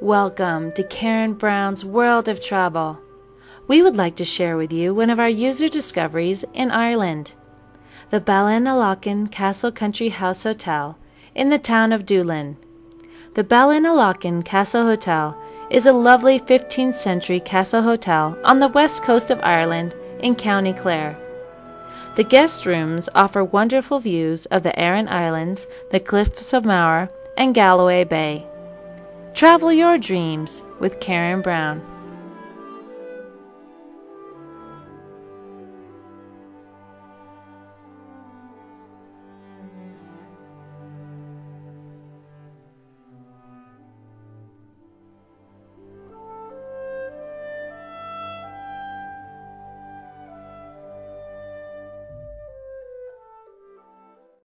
Welcome to Karen Brown's World of Travel. We would like to share with you one of our user discoveries in Ireland the Ballinalacken Castle Country House Hotel in the town of Doolin. The Ballinalacken Castle Hotel is a lovely 15th century castle hotel on the west coast of Ireland in County Clare. The guest rooms offer wonderful views of the Aran Islands, the Cliffs of Moher, and Galway Bay. Travel your dreams with Karen Brown.